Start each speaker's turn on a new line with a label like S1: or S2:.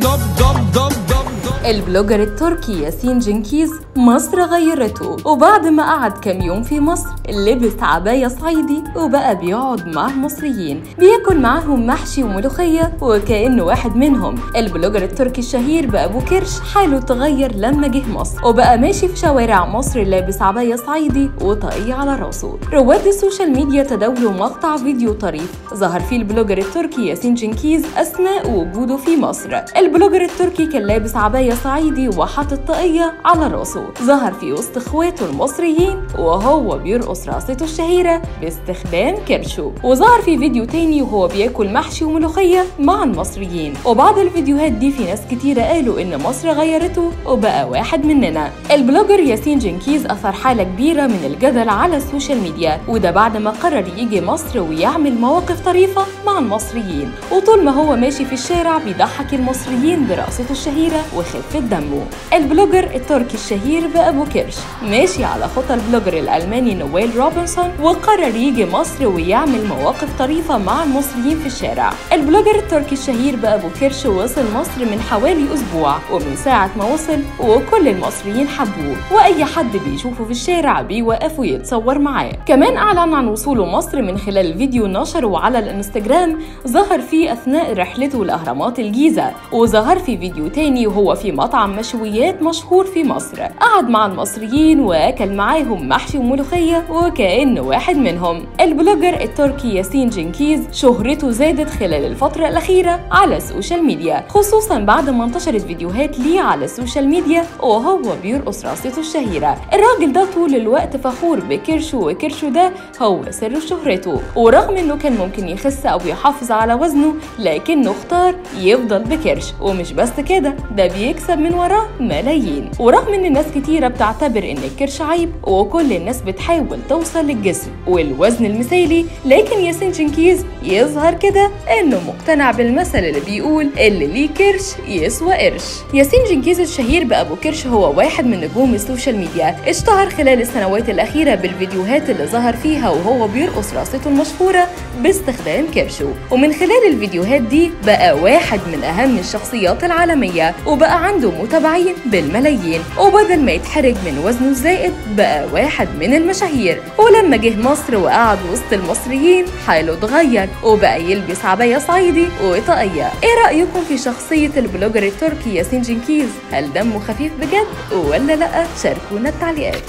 S1: No.
S2: البلوجر التركي ياسين جنكيز مصر غيرته وبعد ما قعد كام يوم في مصر لبس عباية صعيدي وبقى بيقعد مع المصريين بياكل معاهم محشي وملوخية وكأنه واحد منهم. البلوجر التركي الشهير بأبو كرش حاله تغير لما جه مصر وبقى ماشي في شوارع مصر لابس عباية صعيدي وطاقية على راسه. رواد السوشيال ميديا تداولوا مقطع فيديو طريف ظهر فيه البلوجر التركي ياسين جنكيز أثناء وجوده في مصر. البلوجر التركي كان لابس عباية صعيدي وحاطط طاقية على رأسه. ظهر في وسط اخواته المصريين وهو بيرقص رقصته الشهيرة باستخدام كرشه وظهر في فيديو تاني وهو بياكل محشي وملوخية مع المصريين. وبعد الفيديوهات دي في ناس كتيرة قالوا إن مصر غيرته وبقى واحد مننا. البلوجر ياسين جنكيز أثر حالة كبيرة من الجدل على السوشيال ميديا وده بعد ما قرر يجي مصر ويعمل مواقف طريفة مع المصريين. وطول ما هو ماشي في الشارع بيضحك المصريين برقصته الشهيرة وخفة. دمه البلوجر التركي الشهير بأبو كرش. ماشي على خطى البلوجر الألماني نويل روبنسون وقرر يجي مصر ويعمل مواقف طريفة مع المصريين في الشارع. البلوجر التركي الشهير بأبو كرش وصل مصر من حوالي أسبوع ومن ساعة ما وصل وكل المصريين حبوه وأي حد بيشوفه في الشارع بيوقف ويتصور معاه. كمان أعلن عن وصوله مصر من خلال فيديو نشره على الانستجرام ظهر فيه أثناء رحلته لأهرامات الجيزة وظهر في فيديو تاني وهو في مطعم مشويات مشهور في مصر. قعد مع المصريين وأكل معاهم محشي وملوخية وكأنه واحد منهم. البلوجر التركي ياسين جنكيز شهرته زادت خلال الفترة الأخيرة على السوشيال ميديا خصوصا بعد ما انتشرت فيديوهات ليه على السوشيال ميديا وهو بيرقص رقصته الشهيرة. الراجل ده طول الوقت فخور بكرشه وكرشه ده هو سر شهرته. ورغم إنه كان ممكن يخس أو يحافظ على وزنه لكنه اختار يفضل بكرش. ومش بس كده ده بيكسب من وراه ملايين. ورغم إن ناس كتيرة بتعتبر إن الكرش عيب وكل الناس بتحاول توصل للجسم. والوزن المثالي لكن ياسين جنكيز يظهر كده إنه مقتنع بالمثل اللي بيقول اللي ليه كرش يسوى قرش. ياسين جنكيز الشهير بأبو كرش هو واحد من نجوم السوشيال ميديا. اشتهر خلال السنوات الأخيرة بالفيديوهات اللي ظهر فيها وهو بيرقص رقصته المشهورة باستخدام كرشه. ومن خلال الفيديوهات دي بقى واحد من أهم الشخصيات العالمية وبقى عنده متابعين بالملايين. وبدل ما يتحرج من وزنه الزائد بقى واحد من المشاهير. ولما جه مصر وقعد وسط المصريين حاله اتغير وبقى يلبس عباية صعيدي وطاقية. إيه رأيكم في شخصية البلوجر التركي ياسين جنكيز؟ هل دمه خفيف بجد ولا لأ؟ شاركونا التعليقات.